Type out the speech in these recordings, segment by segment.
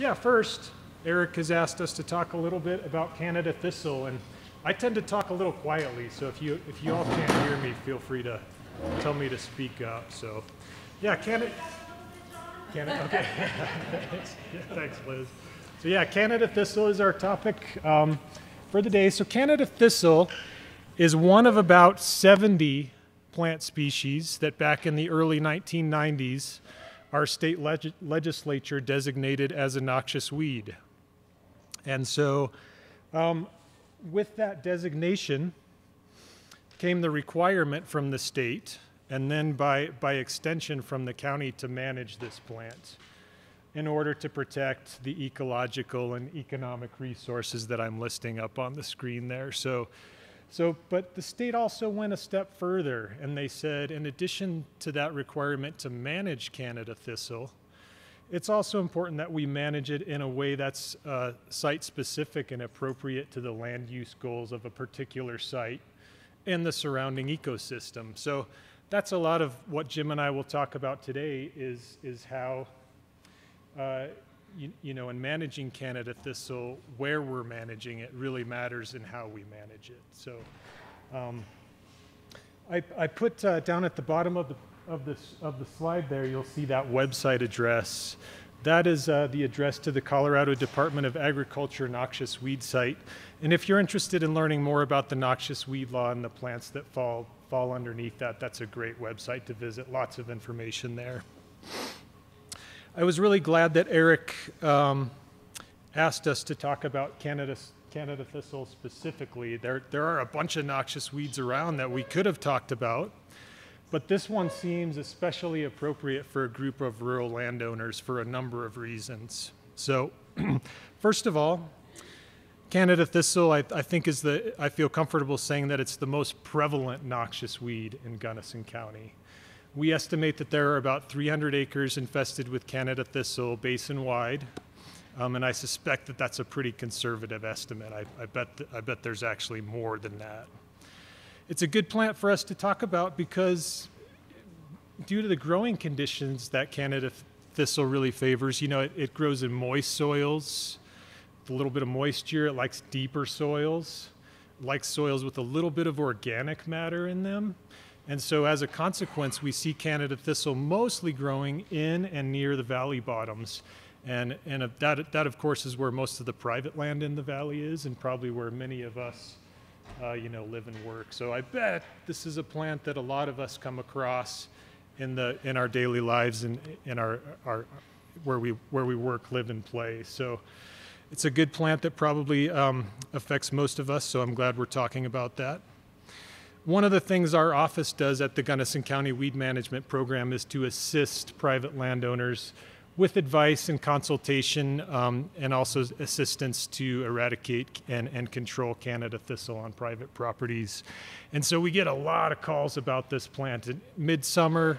yeah, first, Eric has asked us to talk a little bit about Canada thistle, and I tend to talk a little quietly, so if you if you all can't hear me, feel free to tell me to speak up. So, yeah, Canada. Canada. Okay. Thanks, Liz. So yeah, Canada thistle is our topic um, for the day. So Canada thistle is one of about 70 plant species that back in the early 1990s our state leg- legislature designated as a noxious weed. And so, um, with that designation came the requirement from the state, and then by, by extension from the county, to manage this plant in order to protect the ecological and economic resources that I'm listing up on the screen there. So, so, but the state also went a step further and they said, in addition to that requirement to manage Canada thistle, it's also important that we manage it in a way that's uh, site specific and appropriate to the land use goals of a particular site and the surrounding ecosystem. So that's a lot of what Jim and I will talk about today is, is how, uh, you, you, know, in managing Canada thistle, where we're managing it really matters in how we manage it. So um, I, I, put uh, down at the bottom of the of this of the slide there, you'll see that website address. That is uh, the address to the Colorado Department of Agriculture noxious weed site. And if you're interested in learning more about the noxious weed law and the plants that fall fall underneath that, that's a great website to visit. Lots of information there. I was really glad that Eric um, asked us to talk about Canada, Canada thistle specifically. There, there are a bunch of noxious weeds around that we could have talked about. But this one seems especially appropriate for a group of rural landowners for a number of reasons. So, first of all, Canada thistle, I, I, think, is the, I feel comfortable saying that it's the most prevalent noxious weed in Gunnison County. We estimate that there are about 300 acres infested with Canada thistle basin wide, um, and I suspect that that's a pretty conservative estimate. I, I bet, th- I bet there's actually more than that. It's a good plant for us to talk about because due to the growing conditions that Canada thistle really favors, you know, it, it grows in moist soils, with a little bit of moisture. It likes deeper soils, likes soils with a little bit of organic matter in them. And so, as a consequence, we see Canada thistle mostly growing in and near the valley bottoms. And, and that, that, of course, is where most of the private land in the valley is, and probably where many of us uh, you know, live and work. So I bet this is a plant that a lot of us come across in the in our daily lives and in, our our where we where we work, live, and play. So it's a good plant that probably um, affects most of us. So I'm glad we're talking about that. One of the things our office does at the Gunnison County Weed Management Program is to assist private landowners with advice and consultation um, and also assistance to eradicate and, and control Canada thistle on private properties. And so we get a lot of calls about this plant. In midsummer,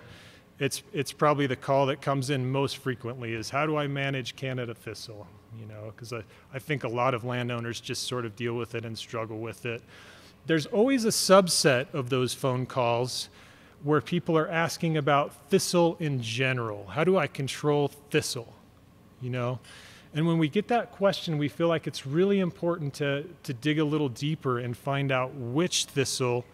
it's, it's probably the call that comes in most frequently is how do I manage Canada thistle? You know, because I, I think a lot of landowners just sort of deal with it and struggle with it. There's always a subset of those phone calls where people are asking about thistle in general. How do I control thistle? You know? And when we get that question, we feel like it's really important to, to dig a little deeper and find out which thistle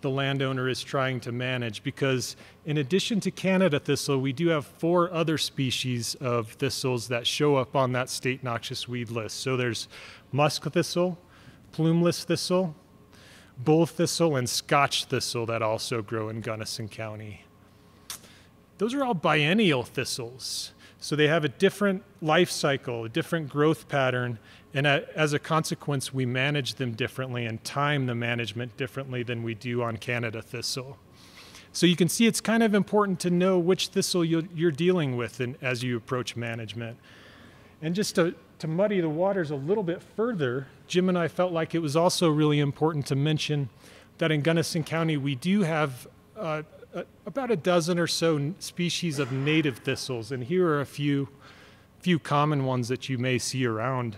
the landowner is trying to manage. Because in addition to Canada thistle, we do have four other species of thistles that show up on that state noxious weed list. So there's musk thistle, plumeless thistle, bull thistle and scotch thistle that also grow in Gunnison County. Those are all biennial thistles. So they have a different life cycle, a different growth pattern, and as a consequence, we manage them differently and time the management differently than we do on Canada thistle. So you can see it's kind of important to know which thistle you're dealing with in, as you approach management. And just to, to muddy the waters a little bit further, Jim and I felt like it was also really important to mention that in Gunnison County we do have uh, a, about a dozen or so species of native thistles, and here are a few, few common ones that you may see around.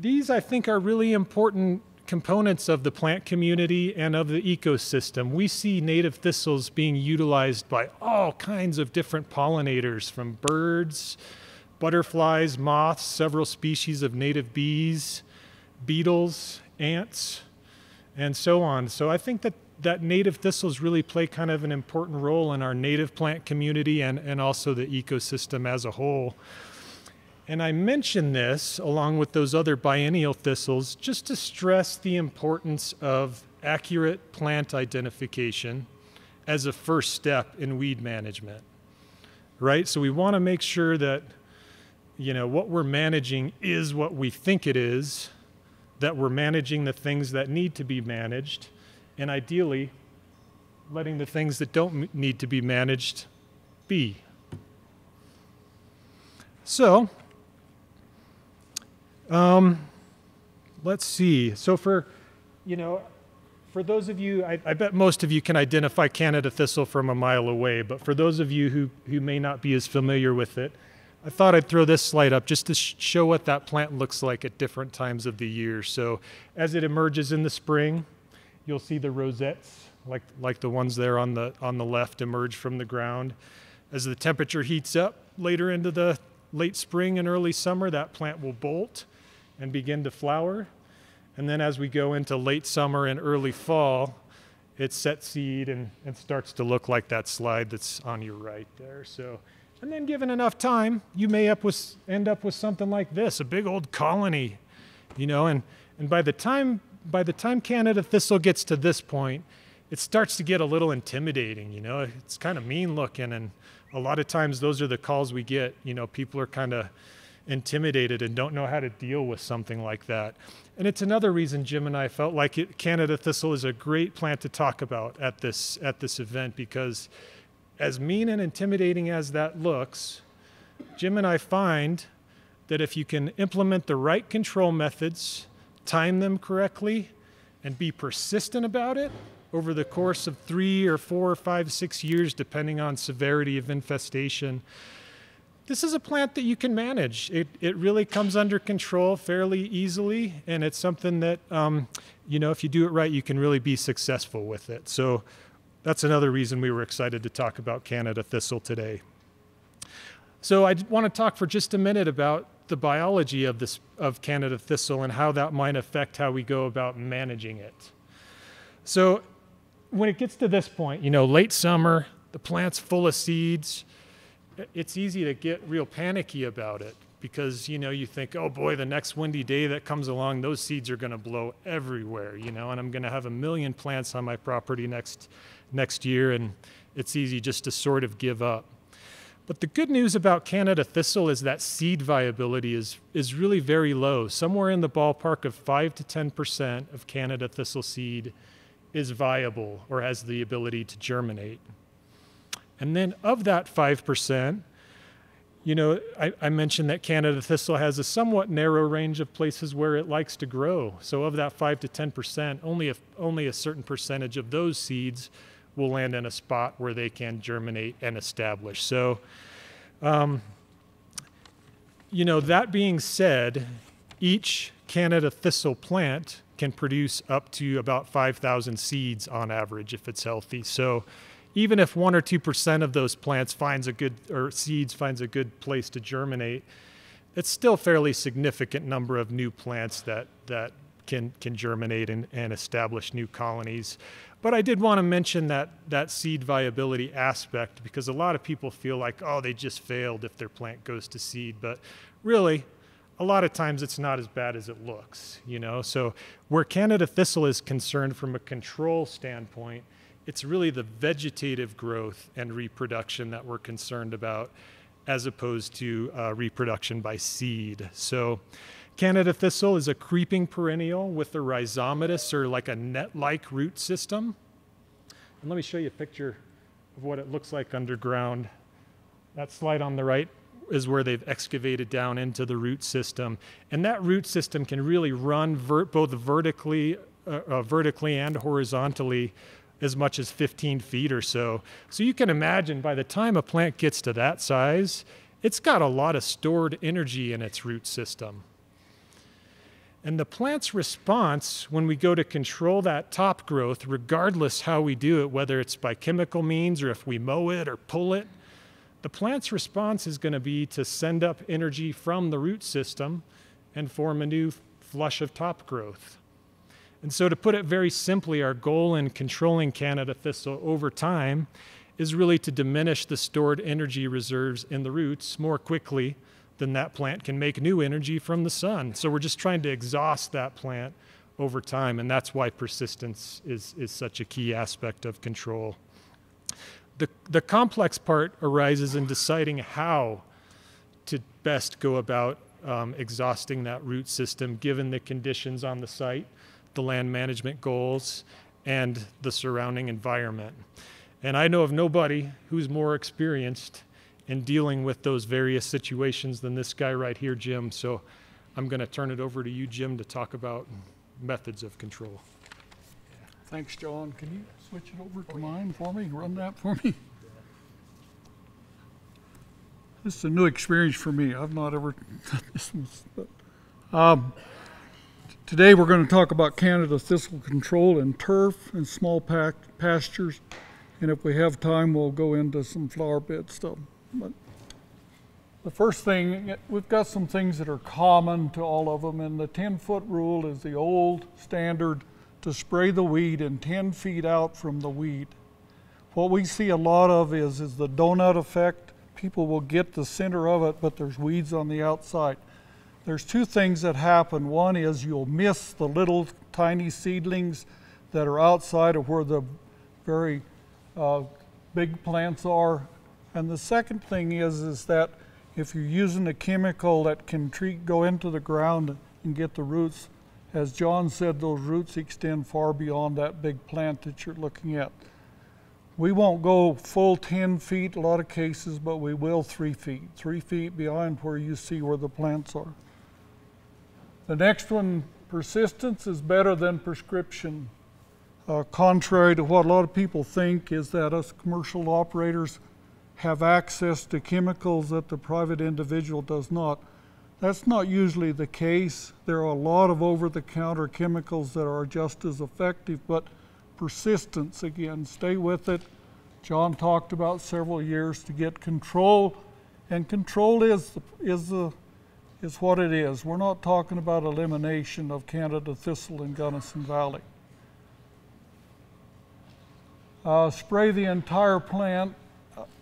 These, I think, are really important components of the plant community and of the ecosystem. We see native thistles being utilized by all kinds of different pollinators, from birds butterflies, moths, several species of native bees, beetles, ants, and so on. So I think that, that native thistles really play kind of an important role in our native plant community and, and also the ecosystem as a whole. And I mention this along with those other biennial thistles just to stress the importance of accurate plant identification as a first step in weed management. Right? So we want to make sure that you know what we're managing is what we think it is, that we're managing the things that need to be managed, and ideally letting the things that don't need to be managed be. So, um, let's see. So for, you know, for those of you, I, I, bet most of you can identify Canada thistle from a mile away, but for those of you who, who may not be as familiar with it, I thought I'd throw this slide up just to show what that plant looks like at different times of the year. So as it emerges in the spring, you'll see the rosettes, like, like the ones there on the, on the left, emerge from the ground. As the temperature heats up later into the late spring and early summer, that plant will bolt and begin to flower. And then as we go into late summer and early fall, it sets seed and, and starts to look like that slide that's on your right there. So, and then given enough time, you may up with, end up with something like this, a big old colony, you know, and, and by the time by the time Canada thistle gets to this point, it starts to get a little intimidating, you know. It's kind of mean looking and a lot of times those are the calls we get, you know, people are kind of intimidated and don't know how to deal with something like that. And it's another reason Jim and I felt like it, Canada thistle is a great plant to talk about at this at this event because as mean and intimidating as that looks, Jim and I find that if you can implement the right control methods, time them correctly, and be persistent about it over the course of three or four or five, six years, depending on severity of infestation, this is a plant that you can manage. It, it really comes under control fairly easily, and it's something that, um, you know, if you do it right, you can really be successful with it. So that's another reason we were excited to talk about Canada thistle today. So I want to talk for just a minute about the biology of this of Canada thistle and how that might affect how we go about managing it. So when it gets to this point, you know, late summer, the plant's full of seeds, it's easy to get real panicky about it because you know you think oh boy the next windy day that comes along those seeds are going to blow everywhere you know and i'm going to have a million plants on my property next next year and it's easy just to sort of give up. But the good news about canada thistle is that seed viability is is really very low. Somewhere in the ballpark of 5 to 10% of canada thistle seed is viable or has the ability to germinate. And then of that 5%, you know, I, I, mentioned that Canada thistle has a somewhat narrow range of places where it likes to grow. So of that 5 to 10%, only a, only a certain percentage of those seeds will land in a spot where they can germinate and establish. So, um, you know, that being said, each Canada thistle plant can produce up to about 5,000 seeds on average if it's healthy. So even if one or two percent of those plants finds a good or seeds finds a good place to germinate, it's still a fairly significant number of new plants that that can can germinate and, and establish new colonies. But I did want to mention that that seed viability aspect because a lot of people feel like oh they just failed if their plant goes to seed, but really a lot of times it's not as bad as it looks, you know. So where Canada thistle is concerned from a control standpoint, it's really the vegetative growth and reproduction that we're concerned about as opposed to uh, reproduction by seed. So Canada thistle is a creeping perennial with a rhizomatous or like a net-like root system. And let me show you a picture of what it looks like underground. That slide on the right is where they've excavated down into the root system. And that root system can really run both vertically, uh, uh, vertically and horizontally as much as 15 feet or so. So you can imagine by the time a plant gets to that size, it's got a lot of stored energy in its root system. And the plant's response when we go to control that top growth, regardless how we do it, whether it's by chemical means or if we mow it or pull it, the plant's response is going to be to send up energy from the root system and form a new flush of top growth. And so, to put it very simply, our goal in controlling Canada thistle over time is really to diminish the stored energy reserves in the roots more quickly than that plant can make new energy from the sun. So, we're just trying to exhaust that plant over time, and that's why persistence is, is such a key aspect of control. The, the complex part arises in deciding how to best go about um, exhausting that root system given the conditions on the site, the land management goals, and the surrounding environment. And I know of nobody who's more experienced in dealing with those various situations than this guy right here, Jim. So I'm going to turn it over to you, Jim, to talk about methods of control. Thanks, Jon. Can you switch it over to mine for me? Run that for me? This is a new experience for me. I've not ever done this um, today we're going to talk about Canada thistle control in turf and small pack pastures. And if we have time, we'll go into some flower bed stuff. But the first thing, we've got some things that are common to all of them, and the 10 foot rule is the old standard to spray the weed in 10 feet out from the weed. What we see a lot of is, is the donut effect. People will get the center of it, but there's weeds on the outside. There's two things that happen. One is you'll miss the little tiny seedlings that are outside of where the very uh, big plants are. And the second thing is, is that if you're using a chemical that can treat, go into the ground and get the roots, as Jon said, those roots extend far beyond that big plant that you're looking at. We won't go full 10 feet a lot of cases, but we will three feet, three feet beyond where you see where the plants are. The next one, persistence is better than prescription. Uh, contrary to what a lot of people think, is that us commercial operators have access to chemicals that the private individual does not. That's not usually the case. There are a lot of over the counter chemicals that are just as effective, but persistence again, stay with it. Jon talked about several years to get control, and control is, is, the, is what it is. We're not talking about elimination of Canada thistle in Gunnison Valley. Uh, spray the entire plant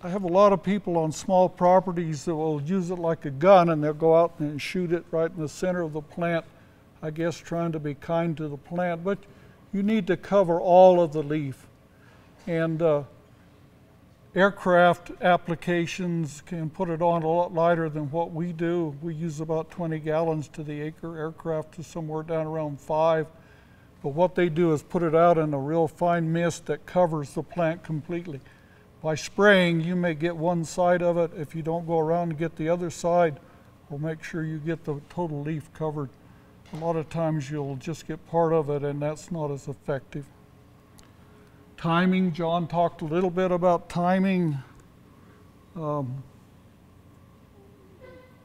I have a lot of people on small properties that will use it like a gun and they'll go out and shoot it right in the center of the plant, I guess trying to be kind to the plant. But you need to cover all of the leaf. And uh, aircraft applications can put it on a lot lighter than what we do. We use about 20 gallons to the acre. Aircraft is somewhere down around five. But what they do is put it out in a real fine mist that covers the plant completely. By spraying, you may get one side of it. If you don't go around and get the other side, we'll make sure you get the total leaf covered. A lot of times you'll just get part of it, and that's not as effective. Timing, Jon talked a little bit about timing. Um,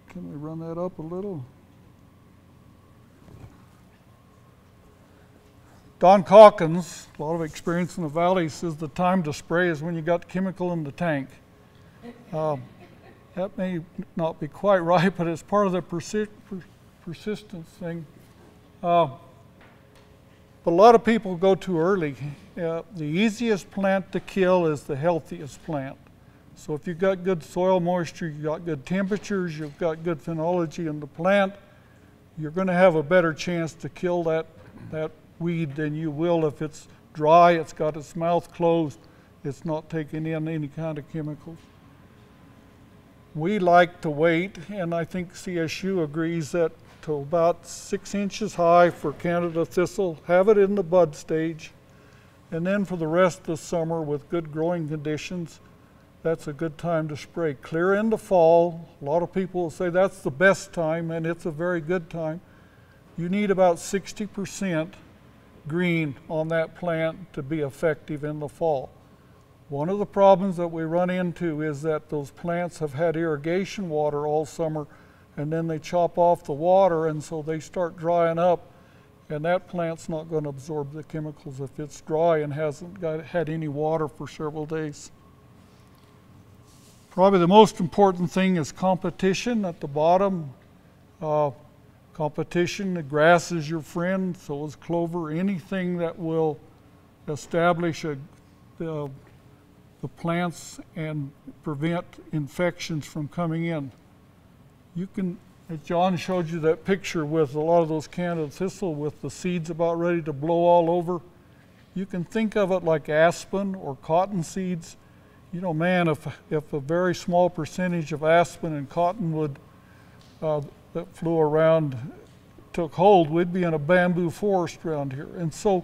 can we run that up a little? Don Calkins, a lot of experience in the valley, says the time to spray is when you got chemical in the tank. Um, that may not be quite right, but it's part of the persi- per- persistence thing. Uh, but a lot of people go too early. Uh, the easiest plant to kill is the healthiest plant. So if you've got good soil moisture, you've got good temperatures, you've got good phenology in the plant, you're going to have a better chance to kill that, that weed than you will if it's dry, it's got its mouth closed, it's not taking in any kind of chemicals. We like to wait, and I think CSU agrees that to about six inches high for Canada thistle, have it in the bud stage, and then for the rest of the summer with good growing conditions, that's a good time to spray. Clear into fall, a lot of people will say that's the best time, and it's a very good time. You need about 60% green on that plant to be effective in the fall. One of the problems that we run into is that those plants have had irrigation water all summer and then they chop off the water and so they start drying up and that plant's not going to absorb the chemicals if it's dry and hasn't got, had any water for several days. Probably the most important thing is competition at the bottom. Uh, competition, the grass is your friend, so is clover. Anything that will establish a, the, the plants and prevent infections from coming in. You can, Jon showed you that picture with a lot of those Canada thistle with the seeds about ready to blow all over. You can think of it like aspen or cotton seeds. You know, man, if, if a very small percentage of aspen and cottonwood uh, that flew around took hold, we'd be in a bamboo forest around here. And so,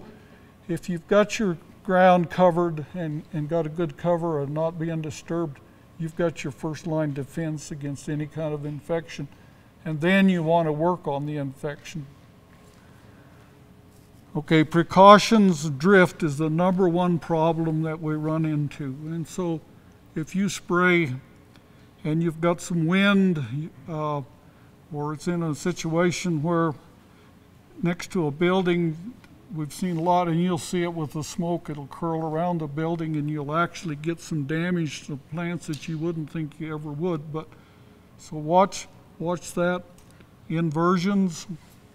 if you've got your ground covered and, and got a good cover and not being disturbed, you've got your first line defense against any kind of infection. And then you want to work on the infection. Okay, precautions drift is the number one problem that we run into. And so if you spray and you've got some wind, uh, or it's in a situation where next to a building, we've seen a lot, and you'll see it with the smoke, it'll curl around the building and you'll actually get some damage to plants that you wouldn't think you ever would. But so watch, watch that. Inversions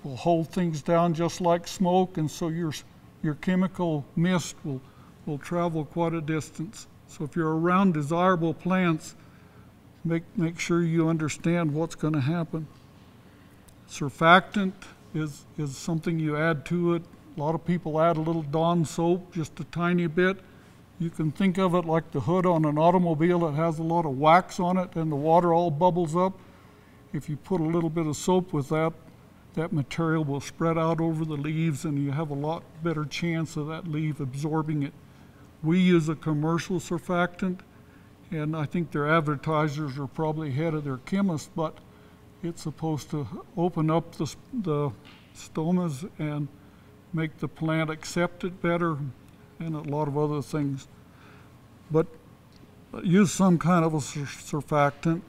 will hold things down just like smoke, and so your, your chemical mist will, will travel quite a distance. So if you're around desirable plants, make, make sure you understand what's going to happen. Surfactant is, is something you add to it. A lot of people add a little Dawn soap, just a tiny bit. You can think of it like the hood on an automobile that has a lot of wax on it and the water all bubbles up. If you put a little bit of soap with that, that material will spread out over the leaves and you have a lot better chance of that leaf absorbing it. We use a commercial surfactant and I think their advertisers are probably ahead of their chemists, but it's supposed to open up the, the stomas and make the plant accept it better and a lot of other things. But use some kind of a surfactant.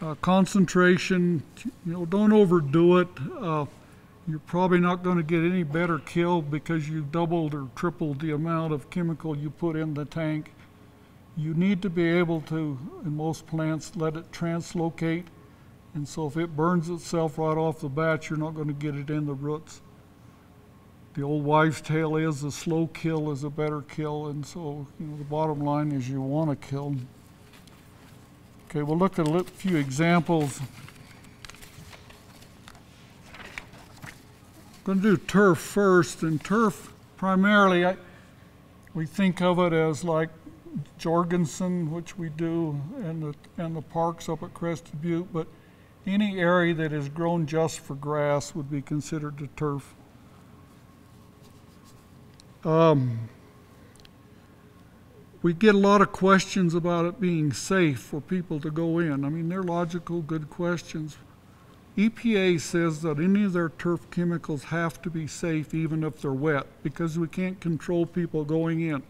Uh, concentration, you know, don't overdo it. Uh, you're probably not going to get any better kill because you doubled or tripled the amount of chemical you put in the tank. You need to be able to, in most plants, let it translocate. And so if it burns itself right off the bat, you're not going to get it in the roots. The old wives' tale is a slow kill is a better kill. And so, you know, the bottom line is you want to kill. Okay, we'll look at a few examples. I'm going to do turf first, and turf primarily, I, we think of it as like Jorgensen, which we do, and the and the parks up at Crested Butte, but any area that is grown just for grass would be considered a turf. Um, we get a lot of questions about it being safe for people to go in. I mean, they're logical, good questions. EPA says that any of their turf chemicals have to be safe even if they're wet because we can't control people going in.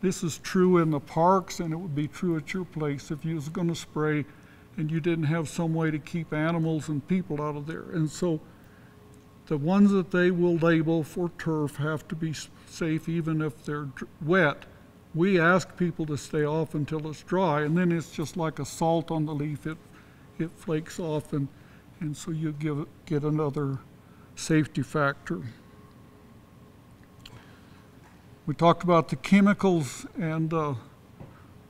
This is true in the parks and it would be true at your place if you was going to spray and you didn't have some way to keep animals and people out of there. And so the ones that they will label for turf have to be safe even if they're wet we ask people to stay off until it's dry, and then it's just like a salt on the leaf. It, it flakes off, and, and so you give, get another safety factor. We talked about the chemicals, and uh,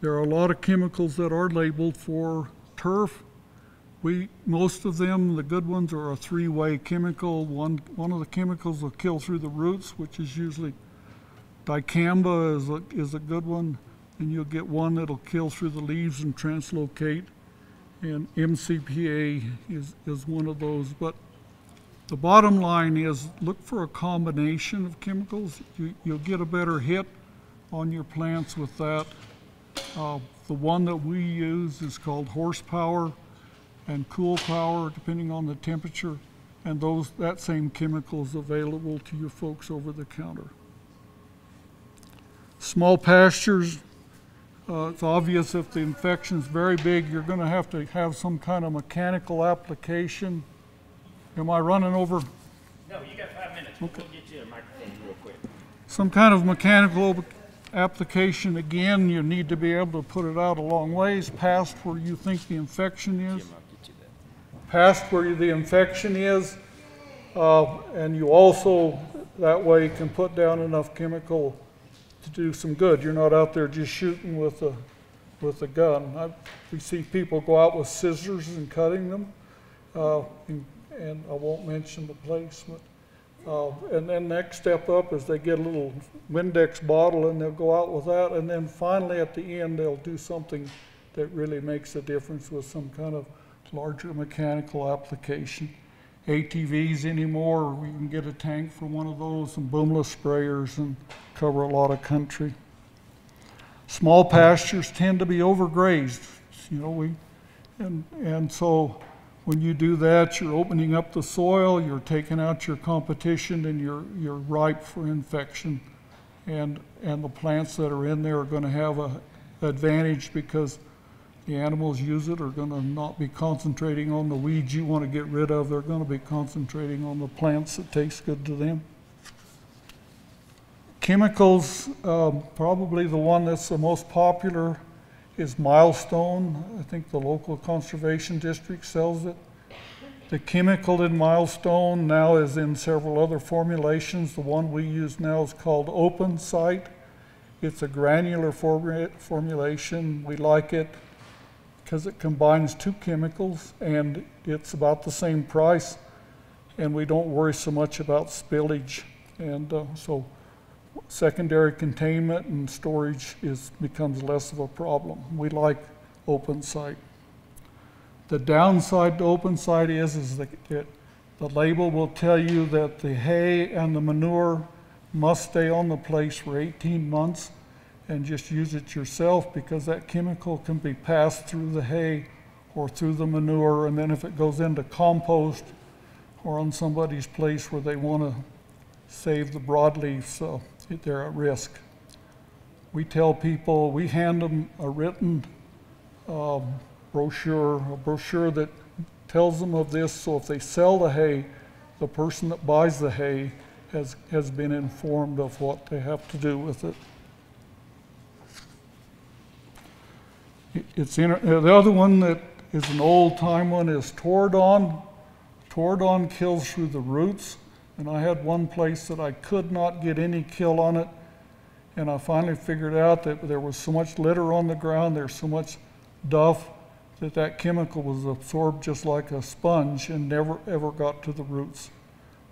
there are a lot of chemicals that are labeled for turf. We, most of them, the good ones, are a three-way chemical. One, one of the chemicals will kill through the roots, which is usually Dicamba is a, is a good one, and you'll get one that'll kill through the leaves and translocate. And MCPA is, is one of those. But the bottom line is look for a combination of chemicals. You, you'll get a better hit on your plants with that. Uh, the one that we use is called horsepower and cool power, depending on the temperature. And those that same chemical is available to you folks over the counter. Small pastures, uh, it's obvious if the infection's very big, you're going to have to have some kind of mechanical application. Am I running over? No, you got five minutes. We'll, we'll get you a microphone real quick. Some kind of mechanical application, again, you need to be able to put it out a long ways past where you think the infection is. Past where the infection is, uh, and you also, that way, can put down enough chemical to do some good. You're not out there just shooting with a, with a gun. I, we see people go out with scissors and cutting them, uh, and, and I won't mention the place, but uh, and then next step up is they get a little Windex bottle and they'll go out with that. And then finally at the end, they'll do something that really makes a difference with some kind of larger mechanical application. ATVs anymore, we can get a tank for one of those and boomless sprayers and cover a lot of country. Small pastures tend to be overgrazed. You know, we, and, and so when you do that, you're opening up the soil, you're taking out your competition, and you're, you're ripe for infection. And, and the plants that are in there are going to have a advantage because the animals use it are going to not be concentrating on the weeds you want to get rid of. They're going to be concentrating on the plants that taste good to them. Chemicals, um, probably the one that's the most popular is Milestone. I think the local conservation district sells it. The chemical in Milestone now is in several other formulations. The one we use now is called Opensight. It's a granular formu- formulation. We like it because it combines two chemicals and it's about the same price and we don't worry so much about spillage. And uh, so secondary containment and storage is, becomes less of a problem. We like Opensight. The downside to Opensight is, is that it, the label will tell you that the hay and the manure must stay on the place for 18 months and just use it yourself because that chemical can be passed through the hay or through the manure and then if it goes into compost or on somebody's place where they want to save the broadleafs, uh, they're at risk. We tell people, we hand them a written um, brochure, a brochure that tells them of this, so if they sell the hay, the person that buys the hay has, has been informed of what they have to do with it. It- It's uh, the other one that is an old time one is Tordon. Tordon kills through the roots, and I had one place that I could not get any kill on it. And I finally figured out that there was so much litter on the ground, there's so much duff, that that chemical was absorbed just like a sponge and never ever got to the roots.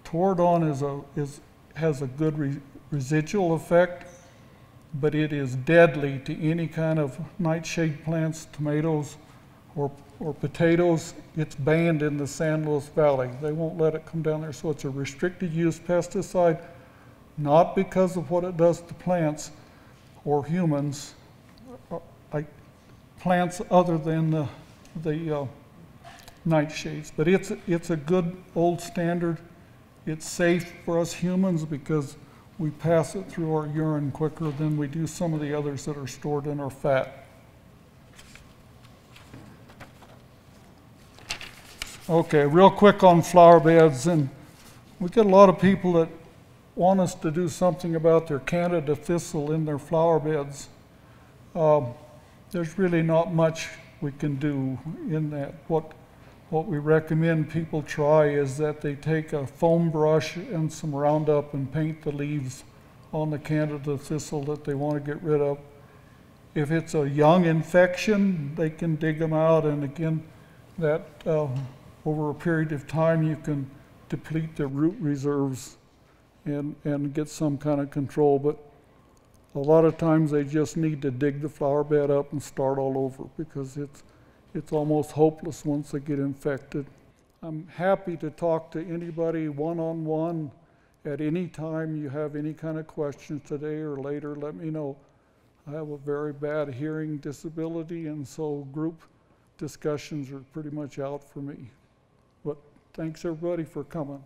Tordon is a, is, has a good re- residual effect, but it is deadly to any kind of nightshade plants, tomatoes, or, or potatoes. It's banned in the San Luis Valley. They won't let it come down there, so it's a restricted use pesticide, not because of what it does to plants or humans, uh, like plants other than the, the uh, nightshades. But it's, it's a good old standard. It's safe for us humans because we pass it through our urine quicker than we do some of the others that are stored in our fat. Okay, real quick on flower beds, and we get a lot of people that want us to do something about their Canada thistle in their flower beds. Um, there's really not much we can do in that. What what we recommend people try is that they take a foam brush and some Roundup and paint the leaves on the Canada thistle that they want to get rid of. If it's a young infection, they can dig them out, and again, that uh, over a period of time you can deplete their root reserves and, and get some kind of control. But a lot of times they just need to dig the flower bed up and start all over because it's it's almost hopeless once they get infected. I'm happy to talk to anybody one on one at any time you have any kind of questions today or later. Let me know. I have a very bad hearing disability, and so group discussions are pretty much out for me. Thanks everybody for coming.